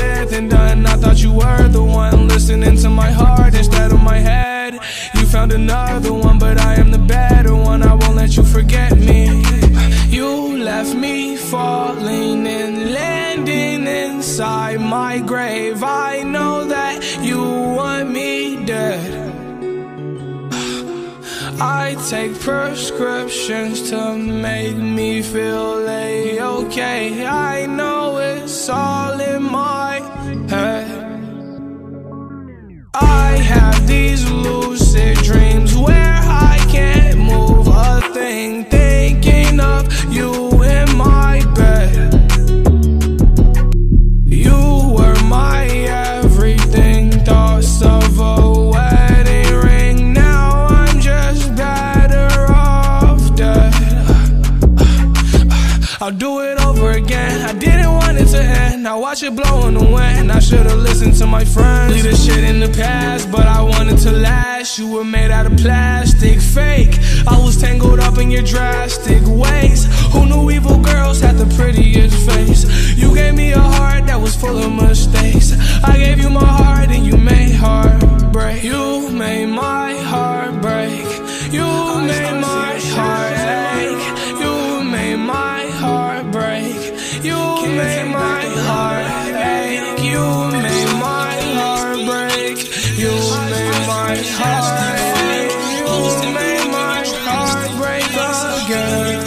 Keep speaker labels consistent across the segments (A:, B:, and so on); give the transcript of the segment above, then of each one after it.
A: Said than done. I thought you were the one listening to my heart instead of my head. You found another one, but I am the better one. I won't let you forget me. You left me falling and landing inside my grave. I know that you want me dead. I take prescriptions to make me feel a-okay I know it's all Now watch it blow in the wind I should've listened to my friends. Leave this shit in the past But I wanted to last. You were made out of plastic Fake. I was tangled up in your drastic ways. Who knew evil girls had the prettiest face? You gave me a heart that was full of mistakes. I gave you my heart and you made heartbreak You made my heart break. You made my heart again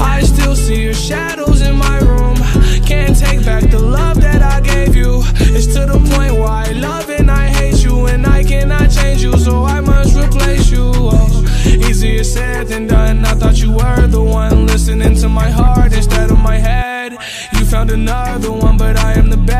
A: I still see your shadows in my room. Can't take back the love that I gave you. It's to the point where I love and I hate you, and I cannot change you, so I must replace you. Oh, easier said than done. I thought you were the one listening to my heart instead of my head. You found another one, but I am the better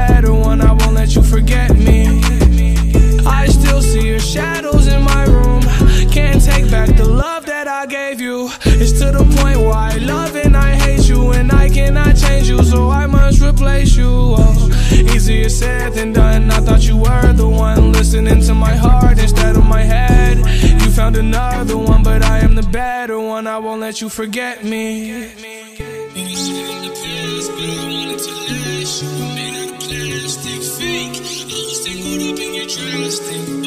A: It's to the point why I love and I hate you, and I cannot change you, so I must replace you. Oh, easier said than done. I thought you were the one listening to my heart instead of my head. You found another one, but I am the better one. I won't let you forget me. Plastic fake, I was tangled up in your drastic